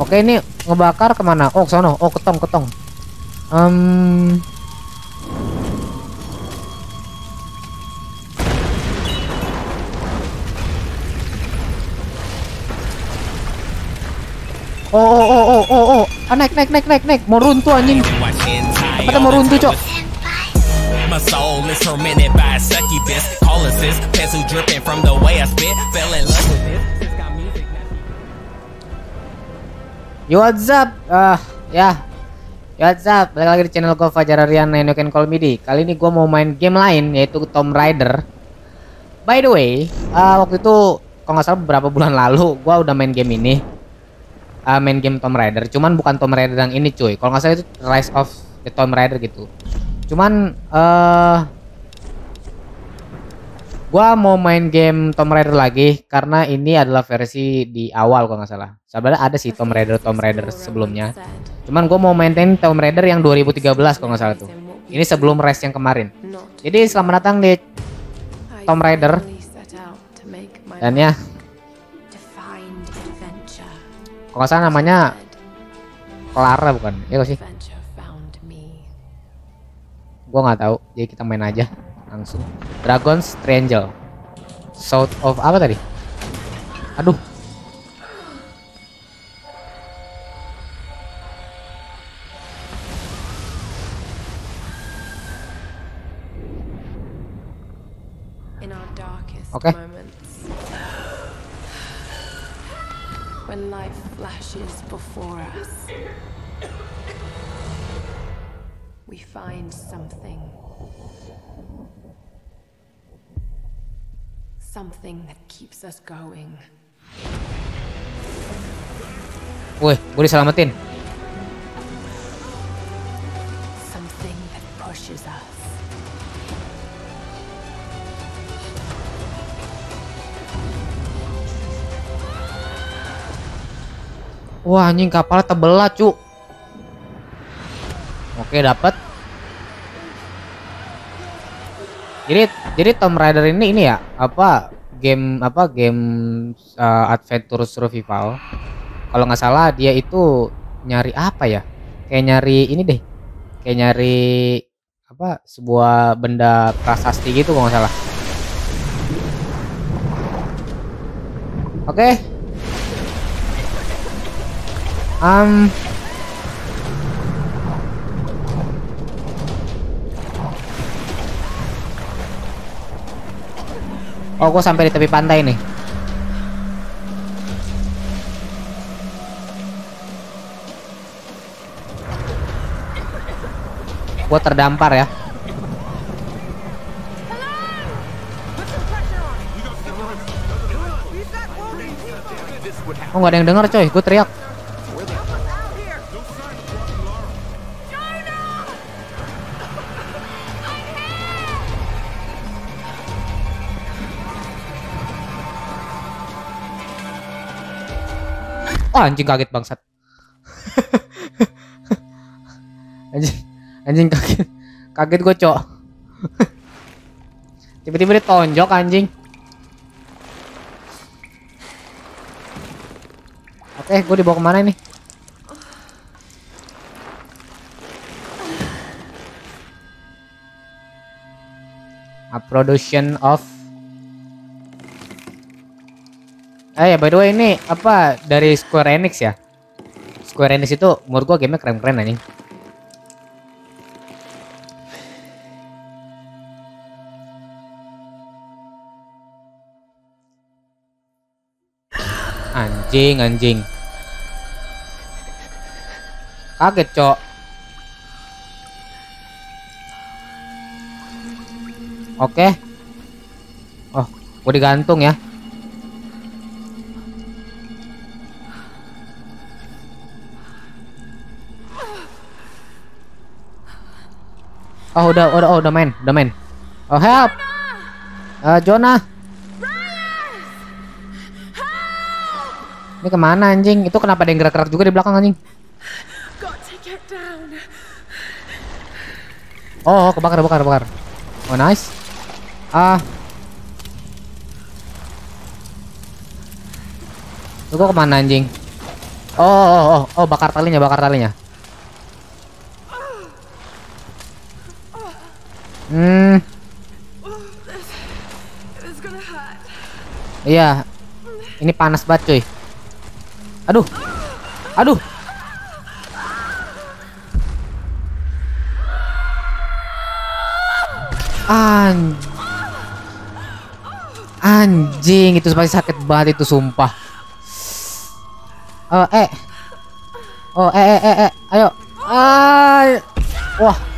Oke ini ngebakar ke mana? Oh sono. Oh ketong ketong. Um, Oh oh oh oh oh oh ah, naik naik naik naik naik mau runtuh anjing Tempatnya mau runtuh cok My soul is tormented by a succubus. Calling sis, pencil dripping from the way I spit. Fell in love with Yo what's up? Ah ya Yo what's up? Balik lagi di channel gue Fajar Aryan and you can call me D. Kali ini gue mau main game lain yaitu Tomb Raider. By the way, ah, waktu itu kalau nggak salah beberapa bulan lalu gue udah main game ini. Ah, main game Tomb Raider. Cuman bukan Tomb Raider yang ini cuy. Kalau nggak salah itu Rise of the Tomb Raider gitu. Cuman eh Gua mau main game Tomb Raider lagi karena ini adalah versi di awal kalau nggak salah. Sebenarnya ada sih Tomb Raider Tomb Raider sebelumnya. Cuman gua mau maintain Tomb Raider yang 2013 kalau nggak salah tuh. Ini sebelum race yang kemarin. Jadi selamat datang di Tomb Raider. dan ya kalau nggak salah namanya Clara bukan? Iya sih? Gua nggak tahu. Jadi kita main aja langsung. Dragon's Triangle. South of apa tadi? Aduh. darkest Okay. moments. When life flashes before us, we find something. Something that keeps us going. Wih, gue diselamatin. Something that pushes us. Wah, anjing kapalnya tebelah, cu. Oke, dapat. Jadi jadi Tomb Raider ini ini ya, apa game apa game uh, adventure survival. Kalau nggak salah dia itu nyari apa ya? Kayak nyari ini deh. Kayak nyari apa sebuah benda prasasti gitu kalau nggak salah. Oke. Um, Oh, gue sampai di tepi pantai nih. Gue terdampar ya. Oh nggak ada yang denger coy, gue teriak. Anjing kaget bangsat. anjing anjing kaget. Kaget gue, Cok. Tiba-tiba dia tonjok anjing. Oke, gue dibawa ke mana nih? A production of Eh ya by the way ini apa dari Square Enix ya? Square Enix itu menurut gua gamenya keren-keren anjing. Anjing anjing. Kaget, Cok. Oke. Oh, gua digantung ya. Oh udah udah oh, udah main udah main. Oh help. Eh Jonah. Ini ke mana anjing? Itu kenapa ada yang gerak-gerak juga di belakang anjing? Oh, oh, kebakar kebakar kebakar. Oh nice. Ah. Lu kok ke mana anjing? Oh, oh, oh, oh, bakar talinya, bakar talinya. Hmm, iya. Ini panas banget, cuy. Aduh. Aduh. An Anjing, itu pasti sakit banget itu sumpah. Oh, eh. Oh, eh eh eh, eh. ayo. Ay. Wah.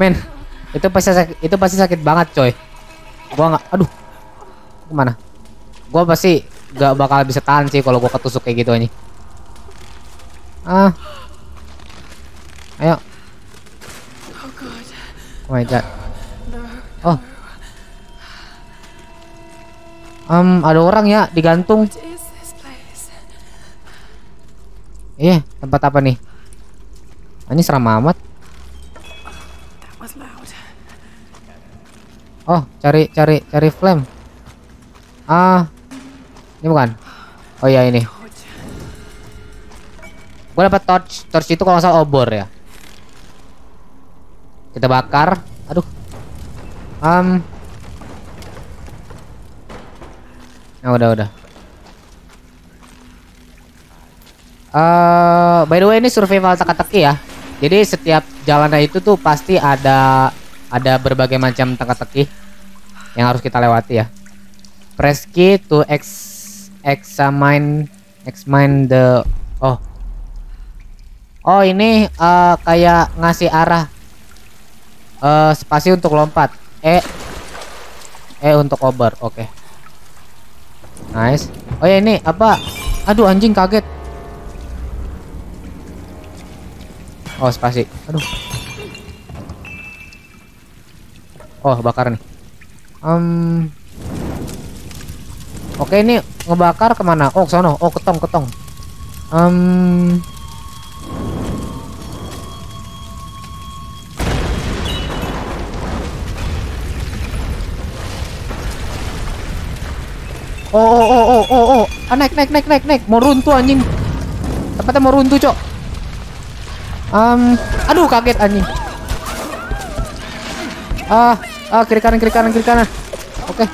Men, itu pasti sakit, itu pasti sakit banget, coy. Gua nggak, aduh. Ke mana? Gua pasti nggak bakal bisa tahan sih kalau gua ketusuk kayak gitu ini. Ah. Ayo. Oh my god. Oh. Um, ada orang ya digantung. Iya, tempat apa nih? Ini seram amat. Oh, cari cari cari flame. Ah. Ini bukan. Oh iya ini. Gue dapat torch. Torch itu kalau nggak salah obor ya. Kita bakar. Aduh. Um. Nah, udah udah. Eh, by the way ini survival teka-teki ya. Jadi setiap jalannya itu tuh pasti ada ada berbagai macam teka-teki yang harus kita lewati ya. Press key to ex examine examine the oh Oh ini eh, kayak ngasih arah eh spasi untuk lompat. E E untuk over. Oke. Nice. Oh ya ini apa? Aduh anjing kaget. Oh spasi. Aduh. Oh bakar nih. Um. Oke ini ngebakar ke mana? Oh sono. Oh ketong ketong. Um. Oh oh oh oh oh oh ah, naik naik naik naik naik mau runtuh anjing tempatnya mau runtuh cok um, aduh kaget anjing. Ah ah kiri kanan kiri kanan kiri kanan. Oke.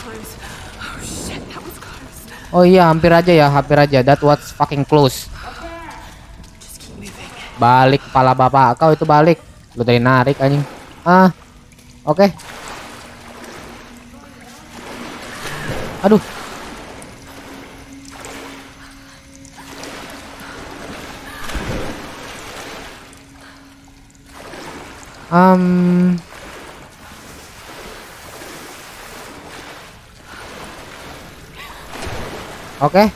Close. Oh iya hampir aja ya hampir aja. That was fucking close. Balik kepala bapak kau itu balik. Lu tadi narik anjing. Ah oke. Aduh um Oke.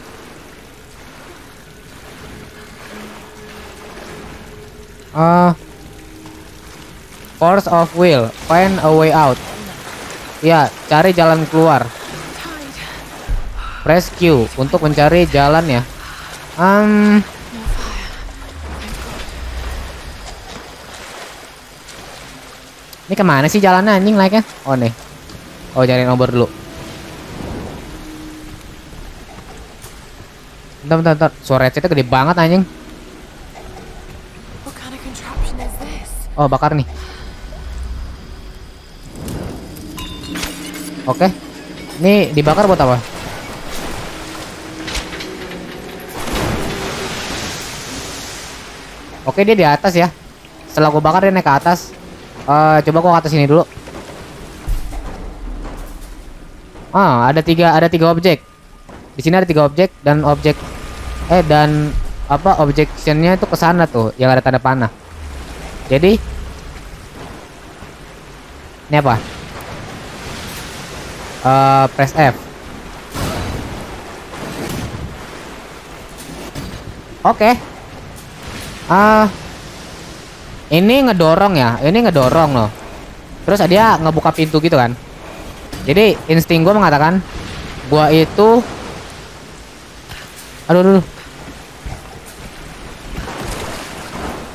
Uh, force of will, find a way out. Ya, cari jalan keluar. Q untuk mencari jalan ya. Um, ini ke mana sih jalannya anjing like ya? Oh nih. Oh cari nomor dulu. Bentar, bentar, bentar. Suara headsetnya gede banget anjing. Oh bakar nih. Oke. Ini dibakar buat apa? Oke dia di atas ya. Setelah gua bakar dia naik ke atas. Eh coba gua ke atas ini dulu. Ah ada tiga ada tiga objek. Di sini ada tiga objek dan objek eh dan apa objectionnya itu ke sana tuh yang ada tanda panah. Jadi ini apa? Eh press F. Oke. Ah. Ini ngedorong ya. Ini ngedorong loh. Terus dia ngebuka pintu gitu kan. Jadi insting gua mengatakan gua itu Aduh, aduh.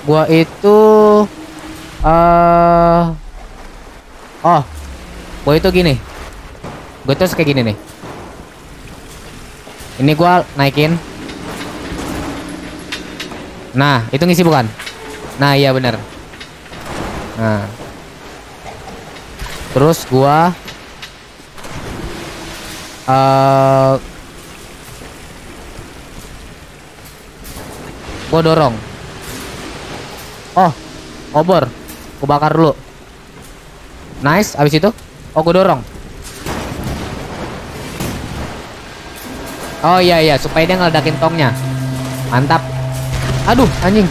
Gua itu eh Oh. Gua itu gini. gue terus kayak gini nih ini gua naikin nah itu ngisi bukan nah iya bener. Nah. Terus gua eh gua dorong. Oh obor. Gua bakar dulu. Nice abis itu? Oh gua dorong. Oh iya iya. Supaya dia ngeledakin tongnya. Mantap. Aduh anjing.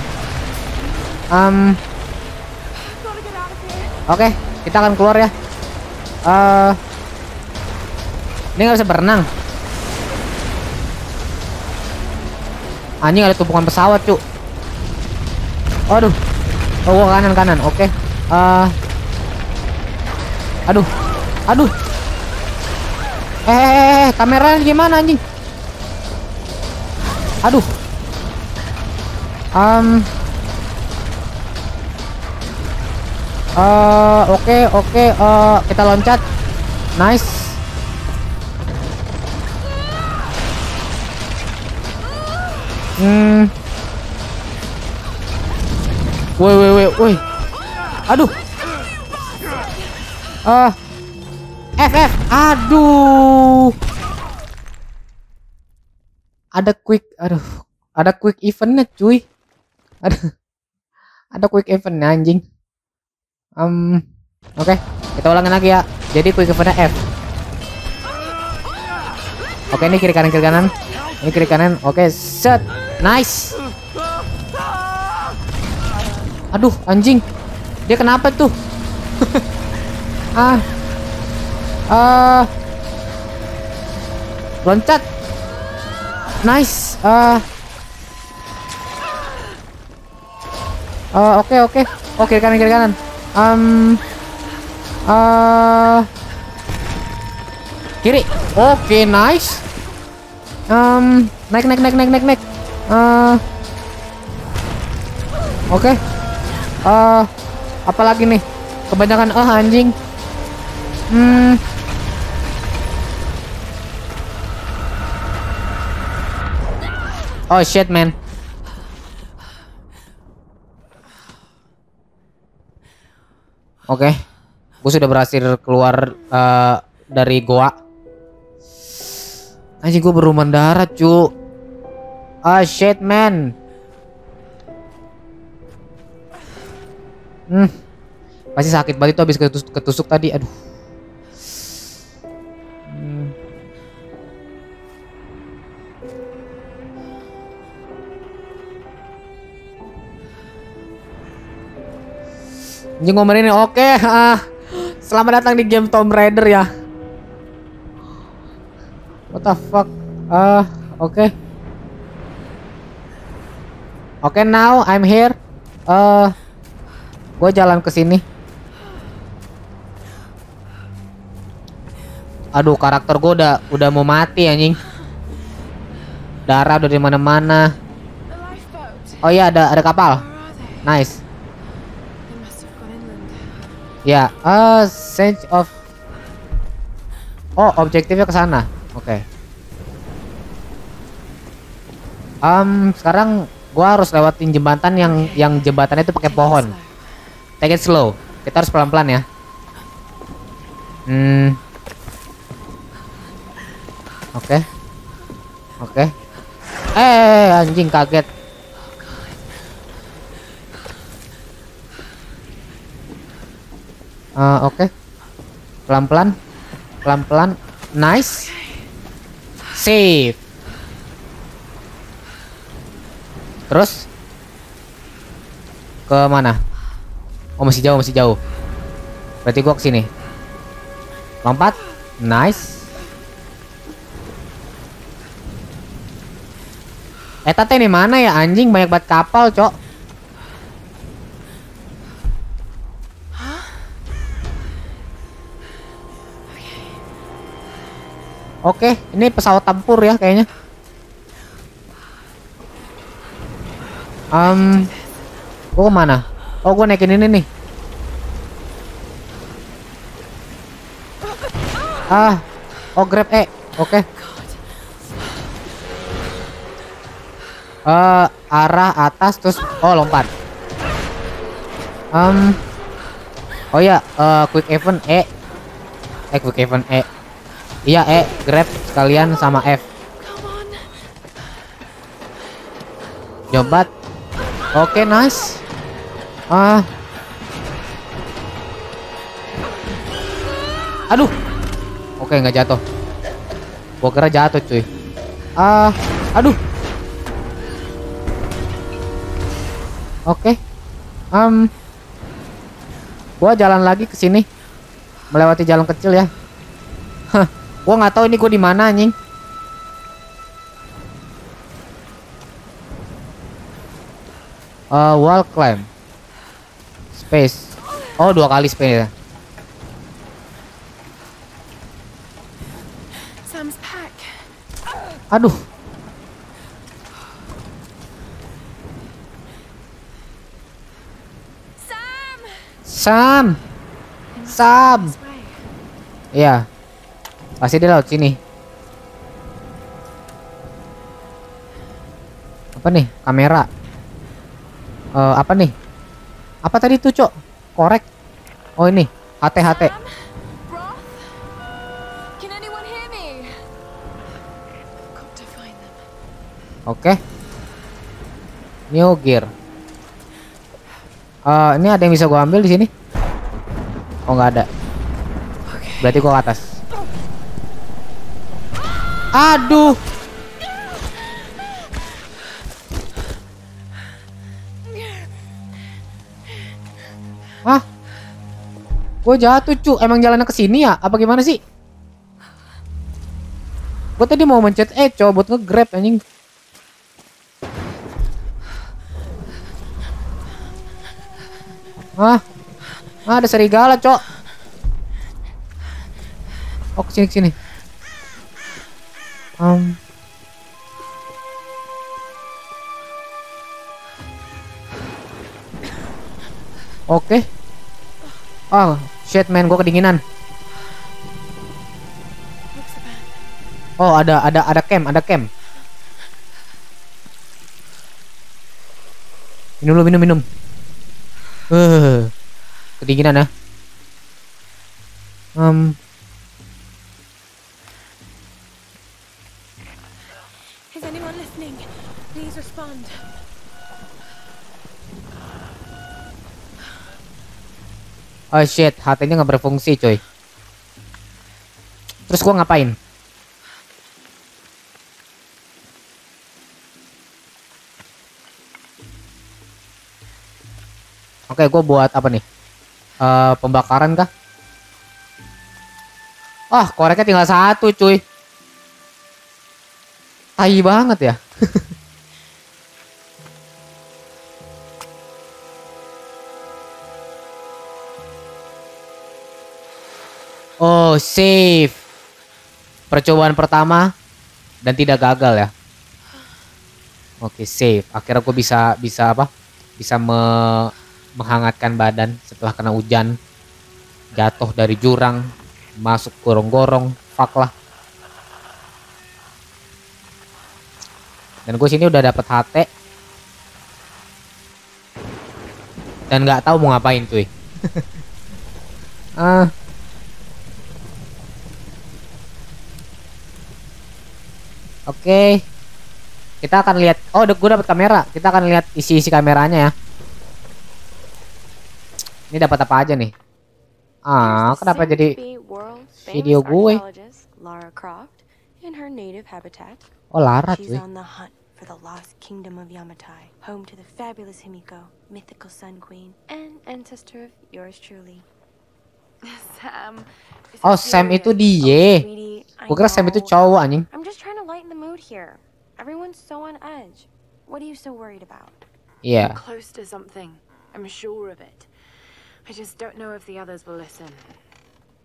Um. Oke kita akan keluar ya. Eh, ini nggak bisa berenang. Anjing ada tumpukan pesawat cu. Aduh. Oh gua kanan kanan. Oke. Eh, aduh. Aduh. Eh, eh, eh, eh, kameranya gimana anjing? Aduh. Um. Eh, oke oke eh, kita loncat. Nice. Hmm. Woi woi woi woi. Aduh. Ah. F F. Aduh. Ada quick, aduh. Ada quick eventnya cuy. Ada ada quick eventnya anjing. Um, oke, kita ulangin lagi ya. Jadi quick eventnya F. Oke, ini kiri kanan kiri kanan. Ini kiri kanan. Oke, set. Nice. Aduh, anjing. Dia kenapa tuh? ah. Ah. loncat. Nice. Ah. Ah, oke oke. Oh, kiri kanan kiri kanan. Um. Ah. kiri. Oke, nice. Um, naik naik naik naik naik naik. Ah. Oke. Ah, apa lagi nih? Kebanyakan ah anjing. Hmm. Oh shit man. Oke, gue sudah berhasil keluar eh, dari goa. Anjing gue baru mendarat cu. Ah shit man. Hmm, pasti sakit banget itu habis ketusuk, ketusuk tadi. Aduh. Anjing ini oke. ah. selamat datang di game Tomb Raider ya. What the fuck? Ah, oke. Oke, now I'm here. Eh, gue jalan ke sini. Aduh, karakter gue udah udah mau mati anjing. Darah udah di mana-mana. Oh iya, ada ada kapal. Nice. Ya, eh sense of Oh, objektifnya ke sana. Oke. Em, sekarang gua harus lewatin jembatan yang yang jembatannya itu pakai pohon. Take it slow. Kita harus pelan-pelan ya. Hmm. Oke. Oke. Eh, anjing kaget. Eh, oke. Pelan-pelan. Pelan-pelan. Nice. Save. Terus ke mana? Oh, masih jauh, masih jauh. Berarti gua ke sini. Lompat. Nice. Eh, tante ini mana ya anjing banyak banget kapal, Cok. Oke, ini pesawat tempur ya kayaknya. Um, gua ke mana? Oh, gua naikin ini nih. Ah, Oh grab E. Oke. Eh arah atas terus oh lompat. Um, oh ya, eh, quick event E. Eh quick event E. Iya E, grab sekalian sama F. Jobat. Oke, nice. Ah. Aduh. Oke, nggak jatuh. Gua kira jatuh, cuy. Ah, aduh. Oke. Um, gua jalan lagi ke sini. Melewati jalan kecil ya. Hah, gua nggak tahu ini gua di mana anjing. Uh, wall climb. Space. Oh, dua kali space ya. Sam's pack. Aduh. Sam! Sam. Sam. Iya. Pasti dia laut sini. Apa nih? Kamera. Eh, apa nih? Apa tadi tuh, Cok? Korek. Oh, ini. HT HT. Oke. New gear. Eh, ini ada yang bisa gua ambil di sini? Oh, nggak ada. Berarti gua ke atas. Aduh. Hah? Gue jatuh cu, emang jalannya ke sini ya? Apa gimana sih? Gue tadi mau mencet E coba buat nge-grab anjing. Ah, ah ada serigala cok. Oh ke sini ke sini. Um. Oke. Oh, shit man, gue kedinginan. Oh, ada ada ada camp, ada camp. Minum dulu, minum, minum. Eh, kedinginan ya. Um, oh shit, HT-nya nggak berfungsi, coy. Terus gua ngapain? Oke, gua buat apa nih? Eh, pembakaran kah? Wah, koreknya tinggal satu, cuy. Tai banget ya. Oh, save. Percobaan pertama dan tidak gagal ya. Oke, save. Akhirnya gue bisa bisa apa? Bisa me- menghangatkan badan setelah kena hujan. Jatuh dari jurang, masuk gorong-gorong, fuck lah. Dan gue sini udah dapet HT. Dan nggak tahu mau ngapain cuy. Ah, Oke. Kita akan lihat. Oh, gue dapat kamera. Kita akan lihat isi-isi kameranya ya. Ini dapat apa aja nih? Ah, kenapa jadi video gue? Oh, Lara cuy. on the hunt for the lost kingdom of Yamatai, home to the fabulous Himiko, mythical sun queen, and ancestor of yours truly. Sam. Oh, Sam itu dia. I Gue kira Sam itu cowok anjing. I'm just trying to lighten the mood here. Everyone's so on edge. What are you so worried about? Iya. close to something. I'm sure of it. I just don't know if the others will listen,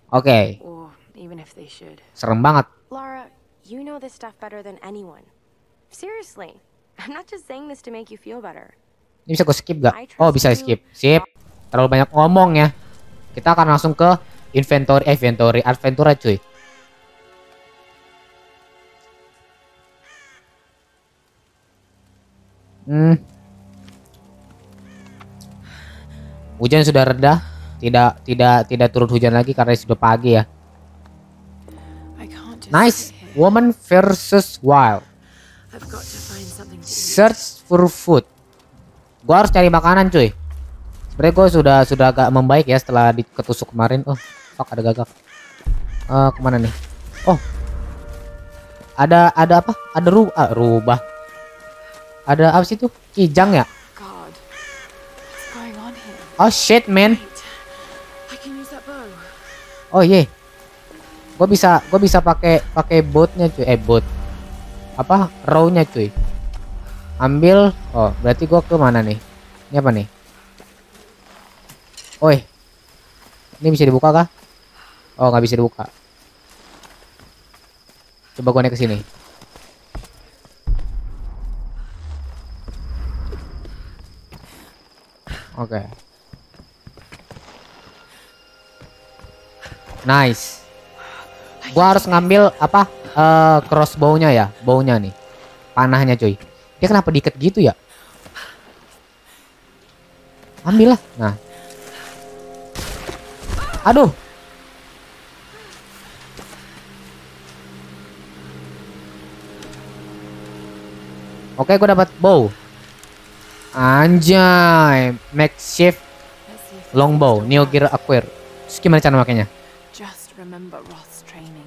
Oke. or even if they should. Serem banget. Lara, you know this stuff better than anyone. Seriously, I'm not just saying this to make you feel better. Ini bisa gue skip gak? Oh, bisa skip. Sip. Terlalu banyak ngomong ya. Kita akan langsung ke inventory, eh, inventory, adventure cuy. Hmm. Hujan sudah reda, tidak tidak tidak turun hujan lagi karena sudah pagi ya. Nice woman versus wild. Search for food. Gua harus cari makanan cuy. Gue sudah sudah agak membaik ya setelah diketusuk kemarin. Oh, fuck ada gagak. Eh, ke mana nih? Oh, ada ada apa? Ada ru ah, rubah. Ada apa sih tuh? Kijang ya? Oh shit, man. Oh iya. Gue bisa gue bisa pakai pakai boatnya cuy. Eh boat. Apa? Row-nya cuy. Ambil. Oh, berarti gue ke mana nih? Ini apa nih? Oi. Ini bisa dibuka kah? Oh, nggak bisa dibuka. Coba gue naik ke sini. Oke. Nice. Gua harus ngambil apa? eh crossbow-nya ya, bow-nya nih. Panahnya cuy. Dia kenapa diikat gitu ya? Ambil lah. Nah. Aduh. Oke, gue dapat bow. Anjay, makeshift longbow, Neo Gear Acquire. Terus gimana cara makainya? Just remember Roth's training.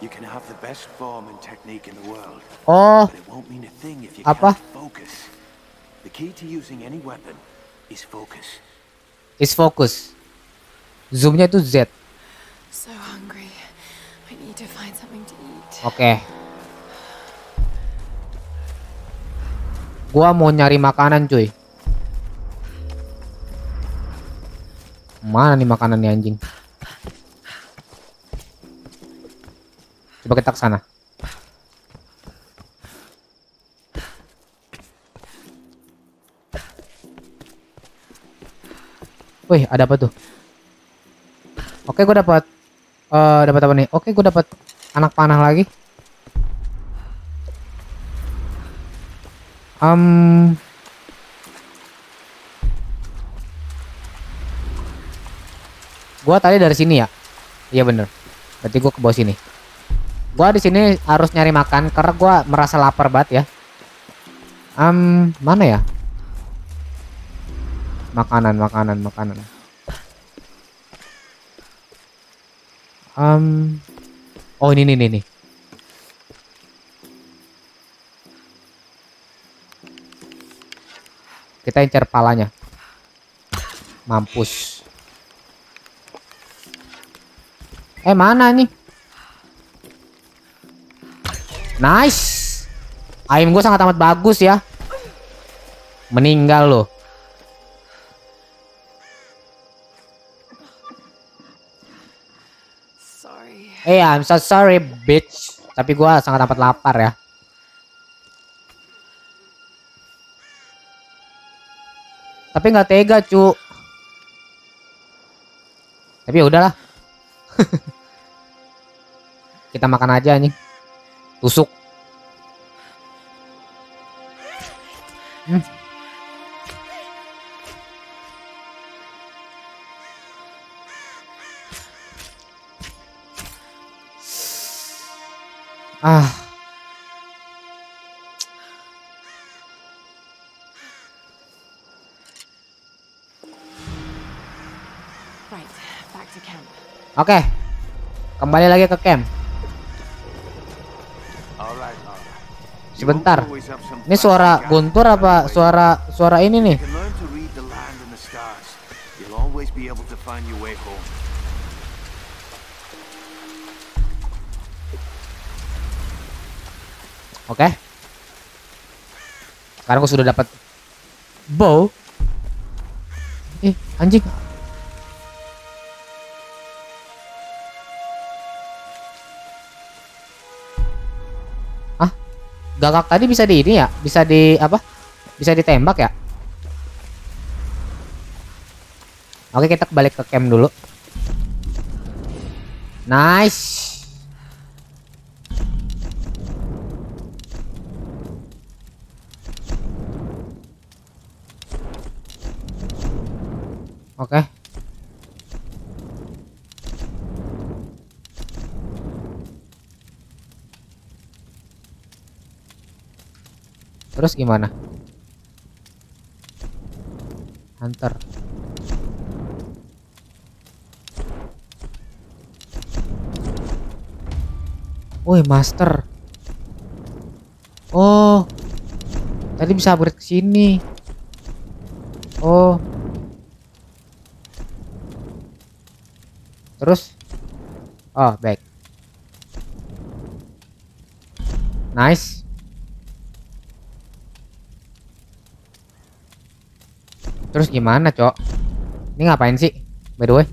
You can have the best form and technique in the world, Oh, but it won't mean a thing if you Apa? can't focus. The key to using any weapon is focus. Zoomnya itu Z. So hungry. I need to find something to eat. Oke. Gua mau nyari makanan, cuy. Mana nih makanan nih anjing? Coba kita ke sana. Wih, ada apa tuh? Oke, gue dapat eh dapat apa nih? Oke, gue dapat anak panah lagi. Um, gua tadi dari sini ya. Iya bener. Berarti gua ke bawah sini. Gua di sini harus nyari makan karena gua merasa lapar banget ya. Um, mana ya? Makanan, makanan, makanan. Um, oh ini nih nih. Kita incar palanya. Mampus. Eh mana nih? Nice. Aim gue sangat amat bagus ya. Meninggal loh. Eh I'm so sorry bitch. Tapi gua sangat amat lapar ya. Tapi nggak tega cu. Tapi ya udahlah. Kita makan aja nih. Tusuk. Hmm. Ah. Right, back to camp. Oke. Kembali lagi ke camp. Sebentar. Ini suara guntur apa suara suara ini nih? Oke. Sekarang gue sudah dapat bow. Eh, anjing. Ah, gagak tadi bisa di ini ya? Bisa di apa? Bisa ditembak ya? Oke, kita balik ke camp dulu. Nice. Oke. Terus gimana? Hunter. Woi, master. Oh. Tadi bisa upgrade ke sini. Oh. Terus? Oh, back. Nice. Terus gimana, Cok? Ini ngapain sih? By the way.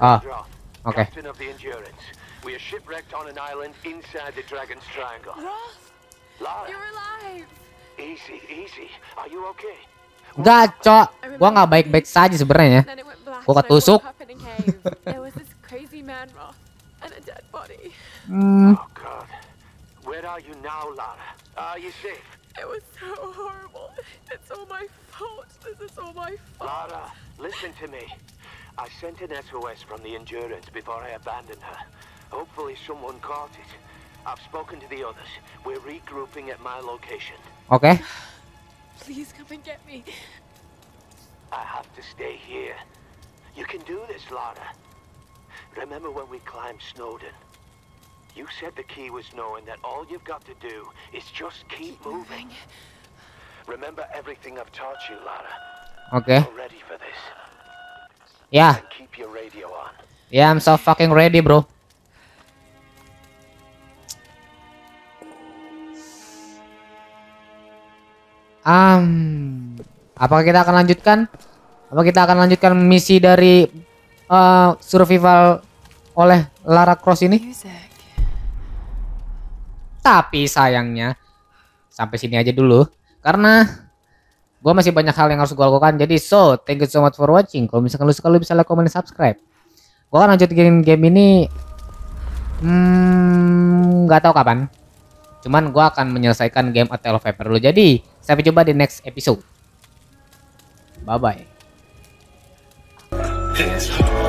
Ah, Droth, okay. captain of the Endurance. We are shipwrecked on an island inside the Dragon's Triangle. Roth, Lara, you're alive. easy, easy. Are you okay? Enggak, Cok. Gua nggak baik-baik saja sebenarnya. Gua ketusuk. Man, Roth, and a dead body. Hmm. Oh, God. Where are you now, Lara? Are you safe? It was so horrible. It's all my fault. This is all my fault. Lara, listen to me. I sent an SOS from the Endurance before I abandoned her. Hopefully someone caught it. I've spoken to the others. We're regrouping at my location. Okay. Please come and get me. I have to stay here. You can do this, Lara. Remember when we climbed Snowden? You said the key was knowing that all you've got to do is just keep moving. Remember everything I've taught you, Lara. Oke. You're ready for this. Ya, And keep your radio on. ya I'm so fucking ready, bro. Um, apakah kita akan lanjutkan? Apa kita akan lanjutkan misi dari eh, survival oleh Lara Cross ini? Tapi sayangnya sampai sini aja dulu karena gua masih banyak hal yang harus gua lakukan. Jadi so, thank you so much for watching. Kalau misalkan lu suka lu bisa like, comment, dan subscribe. Gua akan lanjutin game ini hmm nggak tahu kapan. Cuman gua akan menyelesaikan game A Tale of dulu. Jadi, sampai jumpa di next episode. Bye bye. It's hard.